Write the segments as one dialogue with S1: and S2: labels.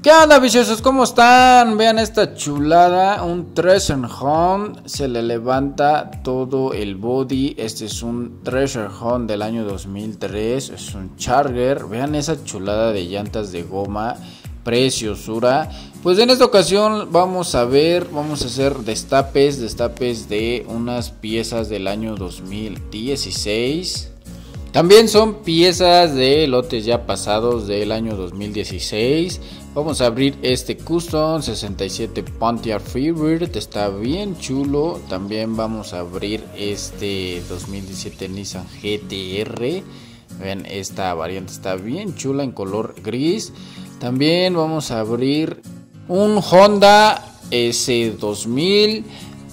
S1: ¿Qué onda viciosos? ¿Cómo están? Vean esta chulada, un Treasure Hunt, se le levanta todo el body, este es un Treasure Hunt del año 2003, es un Charger, vean esa chulada de llantas de goma, preciosura. Pues en esta ocasión vamos a ver, vamos a hacer destapes, destapes de unas piezas del año 2016. También son piezas de lotes ya pasados del año 2016. Vamos a abrir este Custom 67 Pontiac Freebird. Está bien chulo. También vamos a abrir este 2017 Nissan GTR. Ven, esta variante está bien chula en color gris. También vamos a abrir un Honda S2000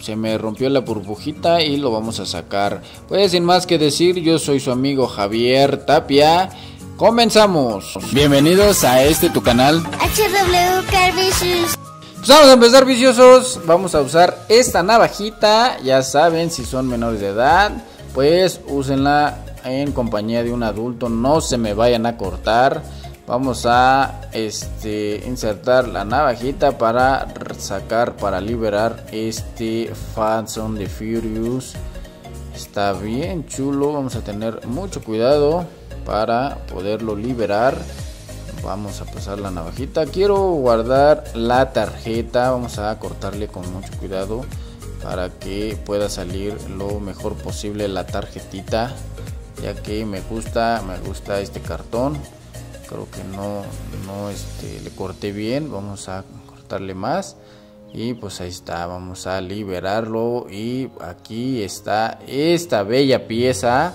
S1: se me rompió la burbujita y lo vamos a sacar. Pues sin más que decir, yo soy su amigo Javier Tapia. Comenzamos. Bienvenidos a este tu canal.
S2: HW Car Vicious.
S1: Pues vamos a empezar viciosos. Vamos a usar esta navajita. Ya saben, si son menores de edad, pues úsenla en compañía de un adulto. No se me vayan a cortar vamos a este insertar la navajita para sacar para liberar este Phantom de Furious. Está bien chulo vamos a tener mucho cuidado para poderlo liberar. Vamos a pasar la navajita. Quiero guardar la tarjeta vamos a cortarle con mucho cuidado para que pueda salir lo mejor posible la tarjetita ya que me gusta me gusta este cartón creo que no, no este, le corté bien vamos a cortarle más. Y pues ahí está vamos a liberarlo. Y aquí está esta bella pieza.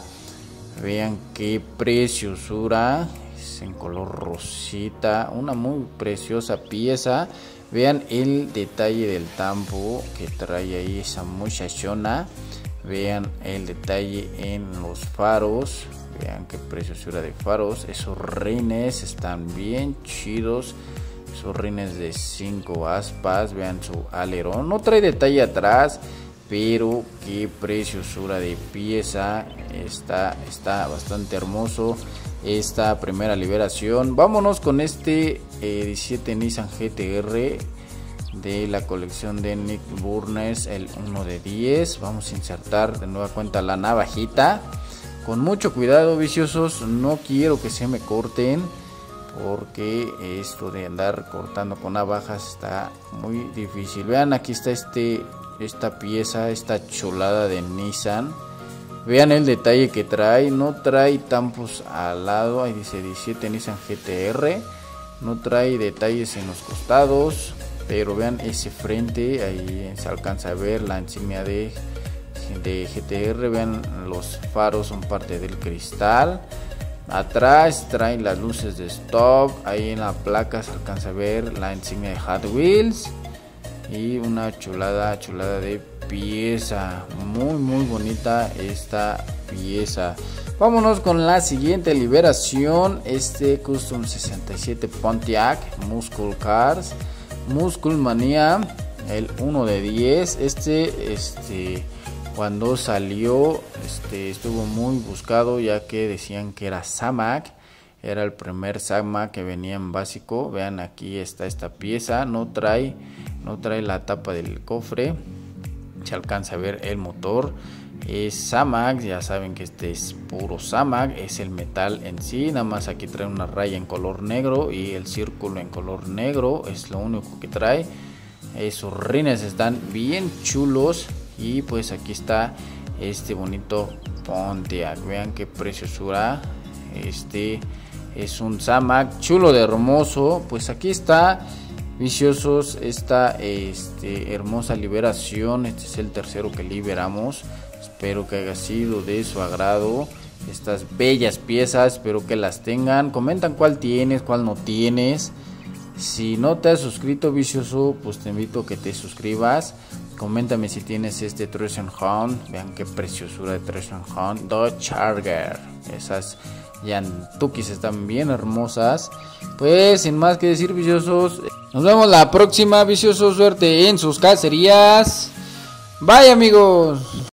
S1: Vean qué preciosura. Es en color rosita una muy preciosa pieza. Vean el detalle del tambo que trae ahí esa muchachona vean el detalle en los faros Vean qué preciosura de faros. Esos rines están bien chidos. Esos rines de 5 aspas. Vean su alerón. No trae detalle atrás. Pero qué preciosura de pieza. Está, está bastante hermoso. Esta primera liberación. Vámonos con este 17 eh, Nissan GTR de la colección de Nick Burners, el 1 de 10. Vamos a insertar de nueva cuenta la navajita. Con mucho cuidado, viciosos, no quiero que se me corten porque esto de andar cortando con navajas está muy difícil. Vean, aquí está este esta pieza, esta cholada de Nissan. Vean el detalle que trae, no trae tampos al lado, ahí dice 17 Nissan GTR. No trae detalles en los costados, pero vean ese frente, ahí se alcanza a ver la insignia de de GTR vean los faros son parte del cristal. Atrás traen las luces de stop. Ahí en la placa se alcanza a ver la insignia de Hot Wheels. Y una chulada chulada de pieza. Muy muy bonita esta pieza. Vámonos con la siguiente liberación. Este custom 67 Pontiac Muscle Cars Muscle Mania el 1 de 10 este este cuando salió este, estuvo muy buscado ya que decían que era Samac. Era el primer Samac que venía en básico. Vean aquí está esta pieza. No trae, no trae la tapa del cofre. Se alcanza a ver el motor. Es Samac, ya saben que este es puro Samac, es el metal en sí, nada más aquí trae una raya en color negro y el círculo en color negro, es lo único que trae. Esos rines están bien chulos, y pues aquí está este bonito Pontiac. Vean qué preciosura. Este es un Samac chulo de hermoso. Pues aquí está viciosos esta este, hermosa liberación. Este es el tercero que liberamos espero que haya sido de su agrado estas bellas piezas espero que las tengan comentan cuál tienes cuál no tienes si no te has suscrito vicioso pues te invito a que te suscribas Coméntame si tienes este Treasure Hunt. Vean qué preciosura de Treasure Hunt. Dodge Charger. Esas Yantukis están bien hermosas. Pues sin más que decir, viciosos. Nos vemos la próxima, viciosos. Suerte en sus cacerías. Bye, amigos.